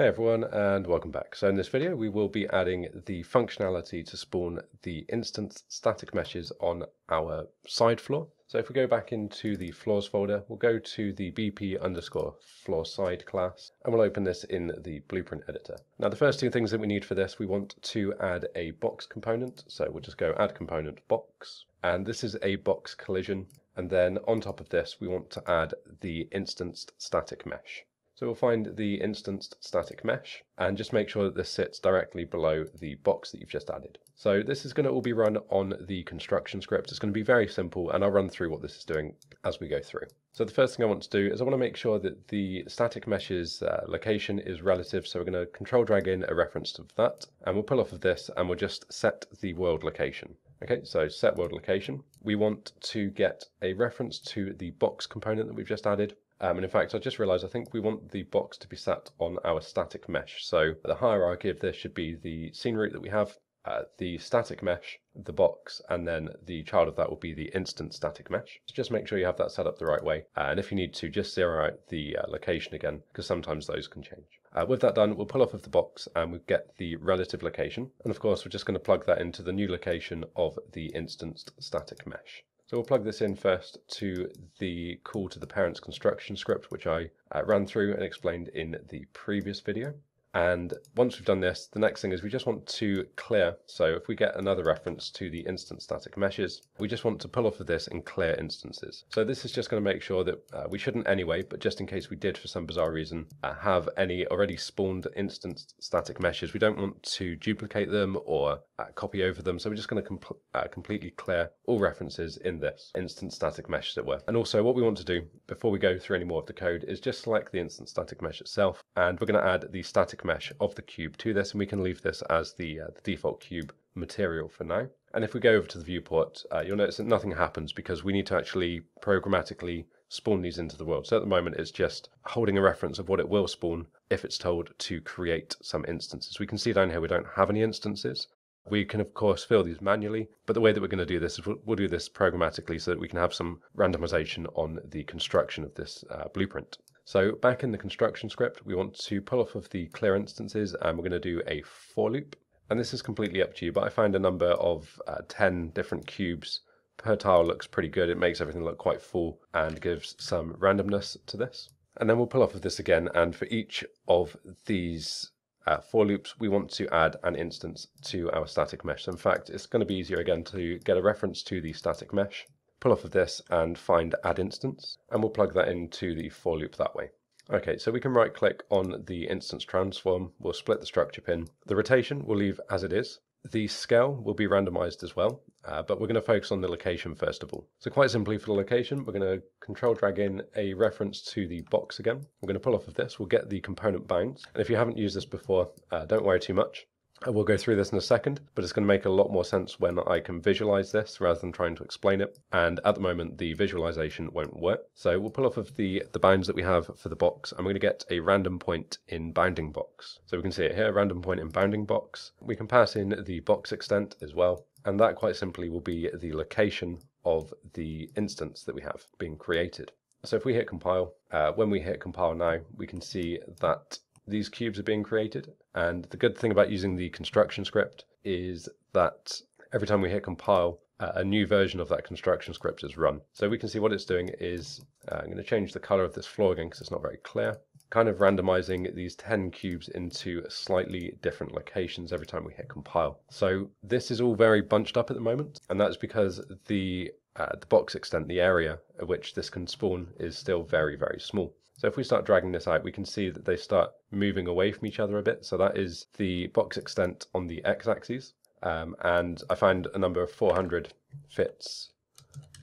Hey everyone and welcome back. So in this video we will be adding the functionality to spawn the instance static meshes on our side floor. So if we go back into the floors folder, we'll go to the BP underscore floor side class and we'll open this in the blueprint editor. Now the first two things that we need for this, we want to add a box component. So we'll just go add component box and this is a box collision. And then on top of this, we want to add the instanced static mesh. So we'll find the instanced static mesh and just make sure that this sits directly below the box that you've just added. So this is going to all be run on the construction script. It's going to be very simple and I'll run through what this is doing as we go through. So the first thing I want to do is I want to make sure that the static mesh's uh, location is relative. So we're going to control drag in a reference to that and we'll pull off of this and we'll just set the world location. Okay, so set world location. We want to get a reference to the box component that we've just added. Um, and in fact, I just realized I think we want the box to be sat on our static mesh. So the hierarchy of this should be the scene root that we have, uh, the static mesh, the box, and then the child of that will be the instanced static mesh. So just make sure you have that set up the right way. Uh, and if you need to, just zero out the uh, location again, because sometimes those can change. Uh, with that done, we'll pull off of the box and we'll get the relative location. And of course, we're just going to plug that into the new location of the instanced static mesh. So we'll plug this in first to the call to the parents construction script, which I uh, ran through and explained in the previous video. And once we've done this, the next thing is we just want to clear. So if we get another reference to the instance static meshes, we just want to pull off of this and clear instances. So this is just going to make sure that uh, we shouldn't anyway, but just in case we did for some bizarre reason, uh, have any already spawned instance static meshes. We don't want to duplicate them or uh, copy over them. So we're just going to uh, completely clear all references in this instance static mesh that were. And also what we want to do before we go through any more of the code is just select the instance static mesh itself. And we're going to add the static mesh of the cube to this, and we can leave this as the, uh, the default cube material for now. And if we go over to the viewport, uh, you'll notice that nothing happens because we need to actually programmatically spawn these into the world. So at the moment, it's just holding a reference of what it will spawn if it's told to create some instances. We can see down here we don't have any instances. We can, of course, fill these manually, but the way that we're going to do this is we'll, we'll do this programmatically so that we can have some randomization on the construction of this uh, blueprint. So back in the construction script, we want to pull off of the clear instances and we're going to do a for loop. And this is completely up to you, but I find a number of uh, 10 different cubes per tile looks pretty good. It makes everything look quite full and gives some randomness to this. And then we'll pull off of this again. And for each of these uh, for loops, we want to add an instance to our static mesh. So in fact, it's going to be easier again to get a reference to the static mesh pull off of this and find add instance, and we'll plug that into the for loop that way. Okay, so we can right click on the instance transform, we'll split the structure pin. The rotation we'll leave as it is. The scale will be randomized as well, uh, but we're going to focus on the location first of all. So quite simply for the location, we're going to control drag in a reference to the box again. We're going to pull off of this, we'll get the component bounds. And if you haven't used this before, uh, don't worry too much. We'll go through this in a second, but it's going to make a lot more sense when I can visualize this rather than trying to explain it. And at the moment, the visualization won't work. So we'll pull off of the, the bounds that we have for the box. I'm going to get a random point in bounding box. So we can see it here, random point in bounding box. We can pass in the box extent as well. And that quite simply will be the location of the instance that we have being created. So if we hit compile, uh, when we hit compile now, we can see that these cubes are being created. And the good thing about using the construction script is that every time we hit compile, uh, a new version of that construction script is run. So we can see what it's doing is, uh, I'm going to change the color of this floor again because it's not very clear, kind of randomizing these 10 cubes into slightly different locations every time we hit compile. So this is all very bunched up at the moment, and that's because the uh, the box extent, the area at which this can spawn, is still very, very small. So if we start dragging this out, we can see that they start moving away from each other a bit. So that is the box extent on the x-axis. Um, and I find a number of 400 fits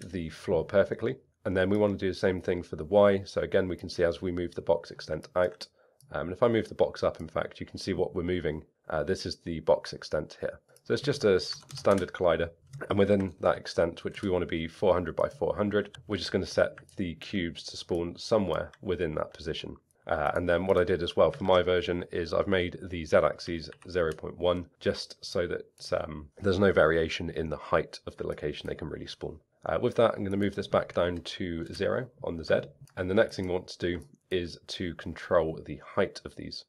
the floor perfectly. And then we want to do the same thing for the y. So again, we can see as we move the box extent out. Um, and if I move the box up, in fact, you can see what we're moving. Uh, this is the box extent here. So it's just a standard collider. And within that extent, which we want to be 400 by 400, we're just going to set the cubes to spawn somewhere within that position. Uh, and then what I did as well for my version is I've made the z-axis 0.1 just so that um, there's no variation in the height of the location they can really spawn. Uh, with that, I'm going to move this back down to zero on the Z. And the next thing we want to do is to control the height of these.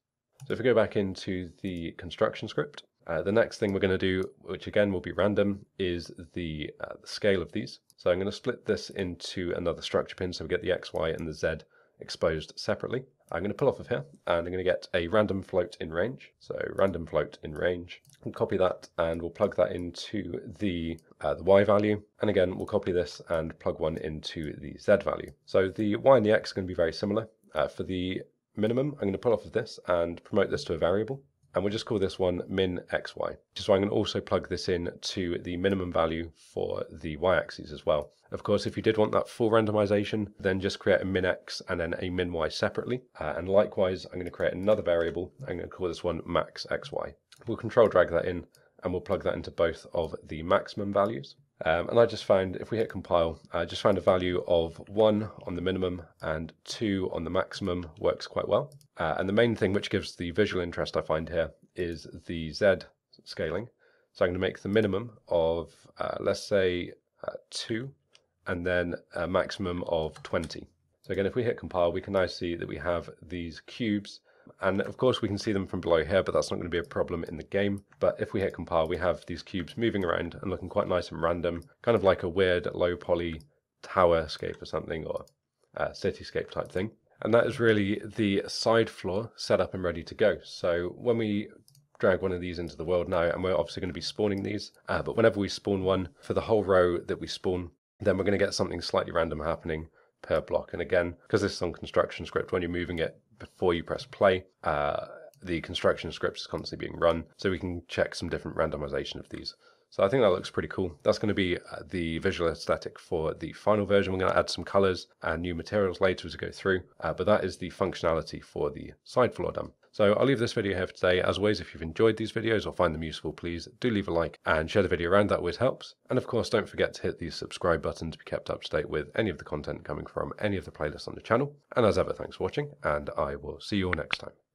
So if we go back into the construction script, uh, the next thing we're going to do, which again will be random, is the, uh, the scale of these. So I'm going to split this into another structure pin so we get the X, Y, and the Z exposed separately. I'm going to pull off of here and I'm going to get a random float in range. So random float in range. And copy that and we'll plug that into the, uh, the Y value. And again, we'll copy this and plug one into the Z value. So the Y and the X are going to be very similar. Uh, for the minimum, I'm going to pull off of this and promote this to a variable and we'll just call this one min xy. So I'm going to also plug this in to the minimum value for the y-axis as well. Of course, if you did want that full randomization, then just create a min x and then a min y separately. Uh, and likewise, I'm going to create another variable. I'm going to call this one max xy. We'll control drag that in and we'll plug that into both of the maximum values. Um, and I just found, if we hit compile, I just found a value of 1 on the minimum and 2 on the maximum works quite well. Uh, and the main thing which gives the visual interest I find here is the Z scaling. So I'm going to make the minimum of, uh, let's say, uh, 2 and then a maximum of 20. So again, if we hit compile, we can now see that we have these cubes and of course we can see them from below here, but that's not going to be a problem in the game. But if we hit compile, we have these cubes moving around and looking quite nice and random, kind of like a weird low poly tower scape or something, or a cityscape type thing. And that is really the side floor set up and ready to go. So when we drag one of these into the world now, and we're obviously going to be spawning these, uh, but whenever we spawn one, for the whole row that we spawn, then we're going to get something slightly random happening per block. And again, because this is on construction script, when you're moving it before you press play, uh, the construction script is constantly being run, so we can check some different randomization of these. So I think that looks pretty cool. That's going to be uh, the visual aesthetic for the final version. We're going to add some colors and new materials later as we go through, uh, but that is the functionality for the side floor done. So I'll leave this video here for today. As always, if you've enjoyed these videos or find them useful, please do leave a like and share the video around. That always helps. And of course, don't forget to hit the subscribe button to be kept up to date with any of the content coming from any of the playlists on the channel. And as ever, thanks for watching, and I will see you all next time.